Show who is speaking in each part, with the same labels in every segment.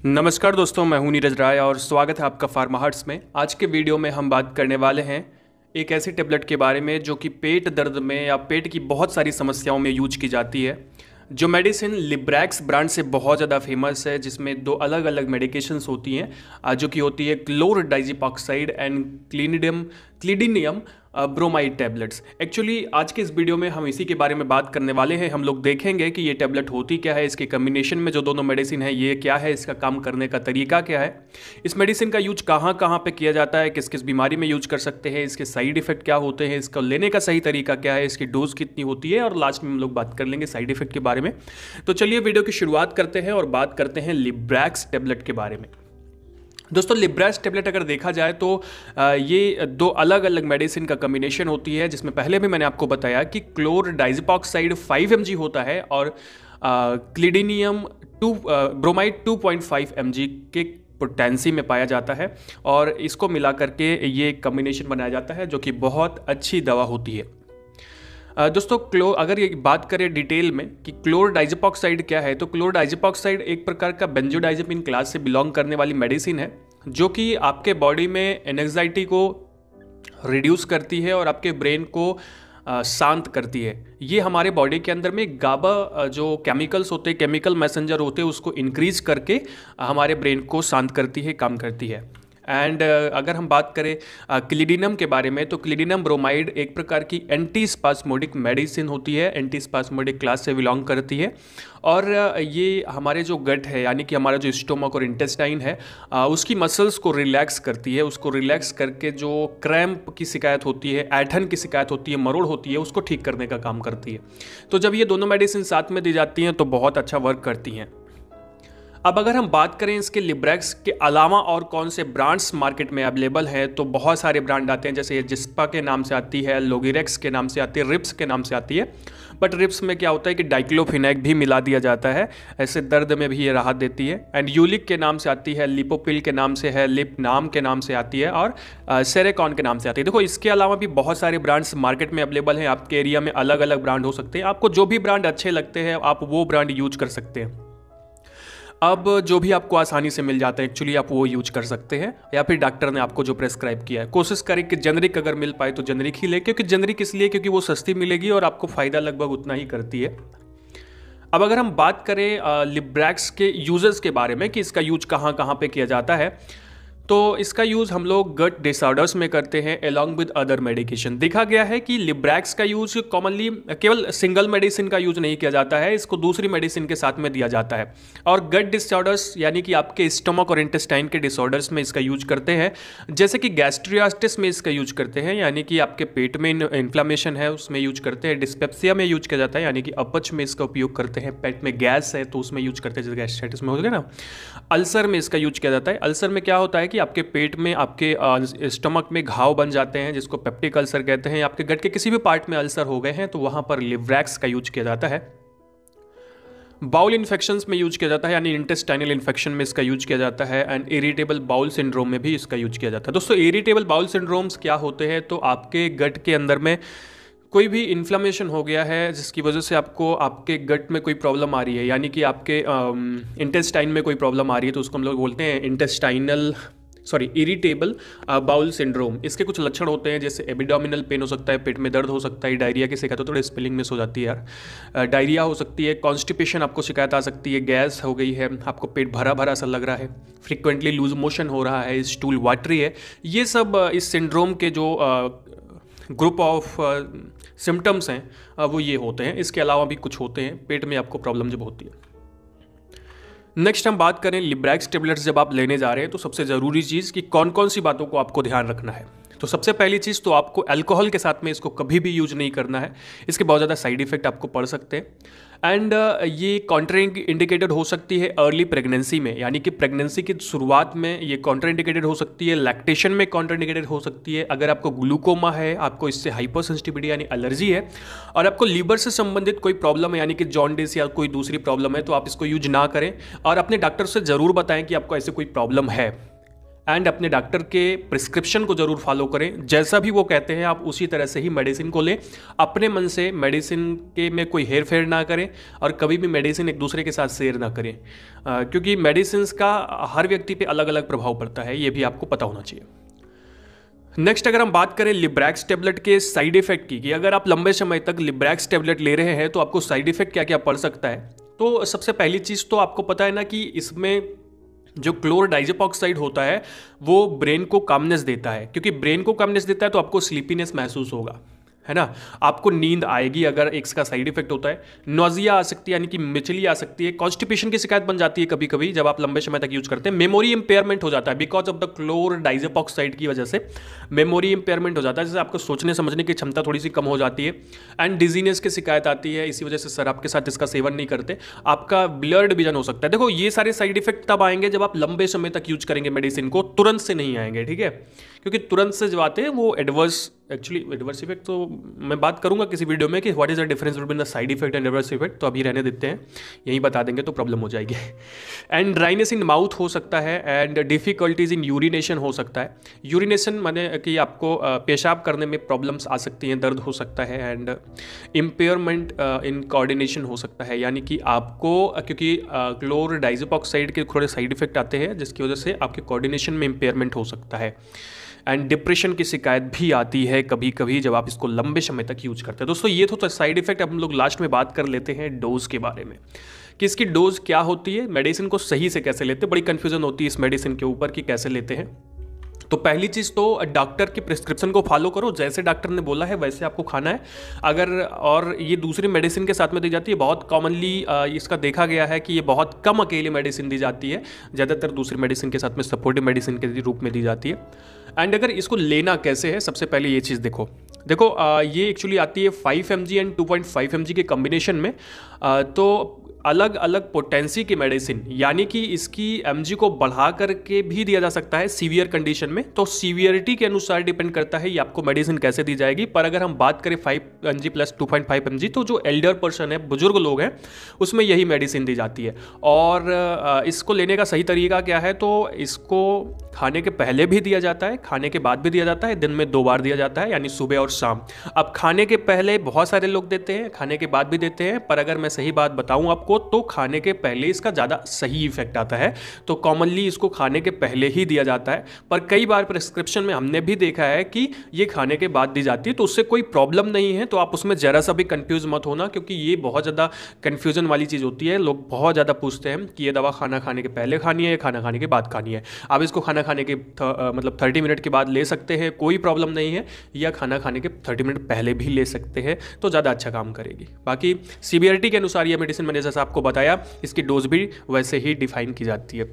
Speaker 1: नमस्कार दोस्तों, मैं हूँ नीरज राय और स्वागत है आपका फार्मा हर्ट्स में। आज के वीडियो में हम बात करने वाले हैं एक ऐसी टेबलेट के बारे में जो कि पेट दर्द में या पेट की बहुत सारी समस्याओं में यूज़ की जाती है। जो मेडिसिन लिब्रैक्स ब्रांड से बहुत ज़्यादा फ़ेमस है, जिसमें दो अलग अलग मेडिकेशंस होती हैं। जो कि होती है chlordiazepoxide and clinidium clidinium bromide tablets actually आज के इस वीडियो में हम इसी के बारे में बात करने वाले हैं। हम लोग देखेंगे कि ये टैबलेट होती क्या है, इसके कम्बिनेशन में जो दोनों मेडिसिन है, ये क्या है, इसका काम करने का तरीका क्या है। इस मेडिसिन का यूज़ कहाँ कहाँ पे किया जाता है किस किस बीमारी में यूज़ कर सकते हैं, इसके साइड इफ़ेक्ट क्या होते हैं, इसका लेने का सही तरीका क्या है, इसकी डोज कितनी होती है, और लास्ट में हम लोग बात कर लेंगे साइड इफ़ेक्ट के बारे में। तो चलिए वीडियो की शुरुआत करते हैं और बात करते हैं लिब्रैक्स टेबलेट के बारे में। दोस्तों लिब्रास टेबलेट अगर देखा जाए तो ये दो अलग अलग मेडिसिन का कम्बिनेशन होती है, जिसमें पहले भी मैंने आपको बताया कि क्लोर डाइजिपॉक्साइड 5 एम होता है और क्लिडिनियम टू ब्रोमाइड 2.5 पॉइंट के पोटेंसी में पाया जाता है और इसको मिला करके ये कम्बिनेशन बनाया जाता है, जो कि बहुत अच्छी दवा होती है। दोस्तों, क्लो, अगर ये बात करें डिटेल में कि क्लोर डाइजोपॉक्साइड क्या है तो क्लोर डाइजोपॉक्साइड एक प्रकार का बेंजोडाइजेपिन क्लास से बिलोंग करने वाली मेडिसिन है, जो कि आपके बॉडी में एनेक्जाइटी को रिड्यूस करती है और आपके ब्रेन को शांत करती है। ये हमारे बॉडी के अंदर में गाबा जो केमिकल्स होते हैं केमिकल मैसेंजर होते हैं उसको इंक्रीज करके हमारे ब्रेन को शांत करती है, काम करती है। एंड uh, अगर हम बात करें क्लिडिनम uh, के बारे में तो क्लिडिनम ब्रोमाइड एक प्रकार की एंटी स्पास्मोडिक मेडिसिन होती है। एंटी स्पास्मोडिक क्लास से बिलोंग करती है। और uh, ये हमारे जो गट है यानी कि हमारा जो स्टोमक और इंटेस्टाइन है उसकी मसल्स को रिलैक्स करती है। उसको रिलैक्स करके जो क्रैम्प की शिकायत होती है ऐठन की शिकायत होती है मरोड़ होती है उसको ठीक करने का काम करती है। तो जब ये दोनों मेडिसिन साथ में दी जाती हैं तो बहुत अच्छा वर्क करती हैं। अब अगर हम बात करें इसके लिब्रैक्स के अलावा और कौन से ब्रांड्स मार्केट में अवेलेबल हैं तो बहुत सारे ब्रांड आते हैं, जैसे ये जिस्पा के नाम से आती है, लोगिरेक्स के नाम से आती है रिप्स के नाम से आती है। बट रिप्स में क्या होता है कि डाइक्लोफिनैक भी मिला दिया जाता है, ऐसे दर्द में भी ये राहत देती है। एंड यूलिक के नाम से आती है, लिपोपिल के नाम से है, लिप नाम के नाम से आती है, और सेरेकॉन के नाम से आती है। देखो, इसके अलावा भी बहुत सारे ब्रांड्स मार्केट में अवेलेबल हैं, आपके एरिया में अलग अलग ब्रांड हो सकते हैं। आपको जो भी ब्रांड अच्छे लगते हैं, आप वो ब्रांड यूज़ कर सकते हैं। अब जो भी आपको आसानी से मिल जाता है एक्चुअली आप वो यूज़ कर सकते हैं, या फिर डॉक्टर ने आपको जो प्रेस्क्राइब किया है। कोशिश करें कि जेनरिक अगर मिल पाए तो जेनरिक ही ले, क्योंकि जेनरिक इसलिए क्योंकि वो सस्ती मिलेगी और आपको फ़ायदा लगभग उतना ही करती है। अब अगर हम बात करें लिब्रैक्स के यूज़र्स के बारे में कि इसका यूज़ कहाँ कहाँ पे किया जाता है तो इसका यूज़ हम लोग गट डिसऑर्डर्स में करते हैं अलॉन्ग विद अदर मेडिकेशन देखा गया है कि लिब्रैक्स का यूज़ कॉमनली केवल सिंगल मेडिसिन का यूज़ नहीं किया जाता है, इसको दूसरी मेडिसिन के साथ में दिया जाता है। और गट डिसऑर्डर्स यानी कि आपके स्टमक और इंटेस्टाइन के डिसऑर्डर्स में इसका यूज़ करते हैं, जैसे कि गैस्ट्रियास्टिस में इसका यूज़ करते हैं, यानी कि आपके पेट में इन्फ्लामेशन है, उसमें यूज़ करते हैं डिस्पेप्सिया में यूज़ किया जाता है, यानी कि अपच में इसका उपयोग करते हैं, पेट में गैस है तो उसमें यूज़ करते हैं, जैसे गैस्ट्राइटिस में हो गया ना। अल्सर में इसका यूज़ किया जाता है। अल्सर में क्या होता है कि कि आपके पेट में, आपके स्टमक में घाव बन जाते हैं, जिसको पेप्टिक अल्सर कहते हैं आपके गट के किसी भी पार्ट में अल्सर हो गए हैं तो वहाँ पर लिवरैक्स का यूज़ किया जाता है। बाउल इन्फेक्शंस में यूज़ किया जाता है, यानी इंटेस्टाइनल इन्फेक्शन में इसका यूज़ किया जाता है, एंड इरिटेबल बाउल सिंड्रोम में भी इसका यूज़ किया जाता है। दोस्तों, इरिटेबल बाउल सिंड्रोम्स क्या होते हैं? तो आपके गट के अंदर में कोई भी इन्फ्लामेशन हो गया है, जिसकी वजह से आपको, आपके गट में कोई प्रॉब्लम आ रही है, यानी कि आपके इंटेस्टाइन में कोई प्रॉब्लम आ रही है तो उसको हम लोग बोलते हैं intestinal sorry irritable bowel syndrome इसके कुछ लक्षण होते हैं, जैसे एबिडोमिनल पेन हो सकता है, पेट में दर्द हो सकता है डायरिया की शिकायत हो, थोड़ी स्पेलिंग मिस हो जाती है यार। डायरिया हो सकती है कॉन्स्टिपेशन आपको शिकायत आ सकती है, गैस हो गई है, आपको पेट भरा भरा सा लग रहा है फ्रिक्वेंटली लूज मोशन हो रहा है स्टूल वाटरी है। ये सब इस सिंड्रोम के जो ग्रुप ऑफ़ सिम्टम्स हैं वो ये होते हैं। इसके अलावा भी कुछ होते हैं, पेट में आपको प्रॉब्लम जब होती है। नेक्स्ट हम बात करें लिब्रैक्स टेबलेट्स जब आप लेने जा रहे हैं तो सबसे ज़रूरी चीज़ कि कौन कौन सी बातों को आपको ध्यान रखना है। तो सबसे पहली चीज़ तो आपको अल्कोहल के साथ में इसको कभी भी यूज़ नहीं करना है। इसके बहुत ज़्यादा साइड इफ़ेक्ट आपको पड़ सकते हैं। एंड uh, ये कॉन्ट्रा इंडिकेटेड हो सकती है अर्ली प्रेगनेंसी में यानी कि प्रेगनेंसी की शुरुआत में ये कॉन्ट्रा इंडिकेटेड हो सकती है लैक्टेशन में कॉन्ट्रा इंडिकेटेड हो सकती है। अगर आपको ग्लूकोमा है आपको इससे हाइपर सेंसिटिविटी यानी एलर्जी है और आपको लीवर से संबंधित कोई प्रॉब्लम है यानी कि जॉन्डिस या कोई दूसरी प्रॉब्लम है तो आप इसको यूज़ ना करें। और अपने डॉक्टर से ज़रूर बताएँ कि आपको ऐसे कोई प्रॉब्लम है। एंड अपने डॉक्टर के प्रिस्क्रिप्शन को ज़रूर फॉलो करें। जैसा भी वो कहते हैं आप उसी तरह से ही मेडिसिन को लें। अपने मन से मेडिसिन के में कोई हेर फेर ना करें और कभी भी मेडिसिन एक दूसरे के साथ शेयर ना करें। आ, क्योंकि मेडिसिन का हर व्यक्ति पे अलग अलग प्रभाव पड़ता है ये भी आपको पता होना चाहिए। नेक्स्ट अगर हम बात करें लिब्रैक्स टेबलेट के साइड इफ़ेक्ट की कि अगर आप लंबे समय तक लिब्रैक्स टेबलेट ले रहे हैं तो आपको साइड इफ़ेक्ट क्या क्या पड़ सकता है? तो सबसे पहली चीज़ तो आपको पता है ना कि इसमें जो क्लोर डाइजेपॉक्साइड होता है, वो ब्रेन को कामनेस देता है। क्योंकि ब्रेन को कामनेस देता है तो आपको स्लीपीनेस महसूस होगा। है ना? आपको नींद आएगी अगर एक का साइड इफ़ेक्ट होता है। नोजिया आ सकती है, यानी कि मिचली आ सकती है। कॉन्स्टिपेशन की शिकायत बन जाती है कभी कभी जब आप लंबे समय तक यूज़ करते हैं। मेमोरी इंपेयरमेंट हो जाता है because of the chlordiazepoxide की वजह से। मेमोरी इंपेयरमेंट हो जाता है, जैसे आपको सोचने समझने की क्षमता थोड़ी सी कम हो जाती है। एंड डिजीनेस की शिकायत आती है, इसी वजह से सर आपके साथ इसका सेवन नहीं करते। आपका ब्लड विजन हो सकता है। देखो, ये सारे साइड इफ़ेक्ट तब आएँगे जब आप लंबे समय तक यूज़ करेंगे मेडिसिन को, तुरंत से नहीं आएँगे, ठीक है? क्योंकि तुरंत से जो आते हैं, वो एडवर्स एक्चुअली एडवर्स इफ़ेक्ट तो मैं बात करूँगा किसी वीडियो में कि what is the difference between the side effect and adverse effect तो अभी रहने देते हैं, यही बता देंगे तो प्रॉब्लम हो जाएगी। एंड ड्राइनेस इन माउथ हो सकता है एंड डिफिकल्टीज इन यूरिनेशन हो सकता है। यूरिनेशन माने कि आपको पेशाब करने में प्रॉब्लम्स आ सकती हैं, दर्द हो सकता है एंड इम्पेयरमेंट इन कोऑर्डिनेशन हो सकता है। यानी कि आपको क्योंकि क्लोर डाइजोपॉक्साइड के थोड़े साइड इफ़ेक्ट आते हैं, जिसकी वजह से आपके कोऑर्डिनेशन में इम्पेयरमेंट हो सकता है। एंड डिप्रेशन की शिकायत भी आती है कभी कभी जब आप इसको लंबे समय तक यूज़ करते हैं। दोस्तों, ये तो साइड इफ़ेक्ट हम लोग लास्ट में बात कर लेते हैं डोज के बारे में। कि इसकी डोज क्या होती है मेडिसिन को सही से कैसे लेते हैं? बड़ी कन्फ्यूज़न होती है इस मेडिसिन के ऊपर कि कैसे लेते हैं। तो पहली चीज़ तो डॉक्टर की प्रिस्क्रिप्शन को फॉलो करो, जैसे डॉक्टर ने बोला है, वैसे आपको खाना है। अगर, और ये दूसरी मेडिसिन के साथ में दी जाती है, बहुत कॉमनली इसका देखा गया है कि ये बहुत कम अकेले मेडिसिन दी जाती है। ज़्यादातर दूसरी मेडिसिन के साथ में सपोर्टिव मेडिसिन के रूप में दी जाती है। एंड अगर इसको लेना कैसे है, सबसे पहले ये चीज़ देखो। देखो ये एक्चुअली आती है five M and two point five के कम्बिनेशन में। तो अलग अलग पोटेंसी की मेडिसिन यानी कि इसकी एमजी को बढ़ा करके भी दिया जा सकता है सीवियर कंडीशन में। तो सीवियरिटी के अनुसार डिपेंड करता है ये आपको मेडिसिन कैसे दी जाएगी। पर अगर हम बात करें five M G plus two point five M G तो जो एल्डर पर्सन है, बुज़ुर्ग लोग हैं, उसमें यही मेडिसिन दी जाती है। और इसको लेने का सही तरीका क्या है? तो इसको खाने के पहले भी दिया जाता है, खाने के बाद भी दिया जाता है, दिन में दो बार दिया जाता है, यानी सुबह और शाम। अब खाने के पहले बहुत सारे लोग देते हैं, खाने के बाद भी देते हैं, पर अगर मैं सही बात बताऊँ आपको तो खाने के पहले इसका ज़्यादा सही इफ़ेक्ट आता है। तो कॉमनली इसको खाने के पहले ही दिया जाता है। पर कई बार प्रिस्क्रिप्शन में हमने भी देखा है कि ये खाने के बाद दी जाती है तो उससे कोई प्रॉब्लम नहीं है। तो आप उसमें ज़रा सा भी कन्फ्यूज़ मत होना, क्योंकि ये बहुत ज़्यादा कन्फ्यूज़न वाली चीज़ होती है। लोग बहुत ज़्यादा पूछते हैं कि ये दवा खाना खाने के पहले खानी है या खाना खाने के बाद खानी है। आप इसको खाना खाने के मतलब थर्टी मिनट के बाद ले सकते हैं, कोई प्रॉब्लम नहीं है। या खाना खाने के थर्टी मिनट पहले भी ले सकते हैं तो ज़्यादा अच्छा काम करेगी। बाकी सीवियरिटी के अनुसार ये मेडिसिन मैंने जैसा आपको बताया, इसकी डोज भी वैसे ही डिफाइन की जाती है।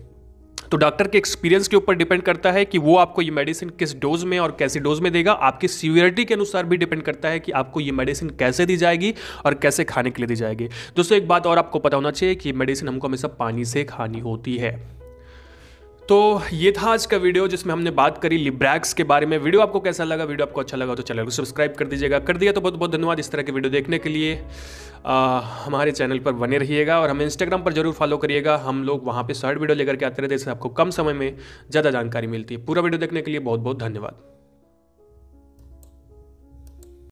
Speaker 1: तो डॉक्टर के एक्सपीरियंस के ऊपर डिपेंड करता है कि वो आपको ये मेडिसिन किस डोज में और कैसे डोज में देगा। आपकी सीवियरिटी के अनुसार भी डिपेंड करता है कि आपको ये मेडिसिन कैसे दी जाएगी और कैसे खाने के लिए दी जाएगी। दोस्तों, एक बात और आपको पता होना चाहिए कि मेडिसिन हमको हमेशा पानी से खानी होती है। तो ये था आज का वीडियो जिसमें हमने बात करी लिब्रैक्स के बारे में। वीडियो आपको कैसा लगा? वीडियो आपको अच्छा लगा तो चैनल को सब्सक्राइब कर दीजिएगा। कर दिया तो बहुत बहुत धन्यवाद इस तरह के वीडियो देखने के लिए। आ, हमारे चैनल पर बने रहिएगा और हमें इंस्टाग्राम पर ज़रूर फॉलो करिएगा। हम लोग वहाँ पर शॉर्ट वीडियो लेकर के आते रहते हैं आपको कम समय में ज़्यादा जानकारी मिलती है। पूरा वीडियो देखने के लिए बहुत बहुत धन्यवाद।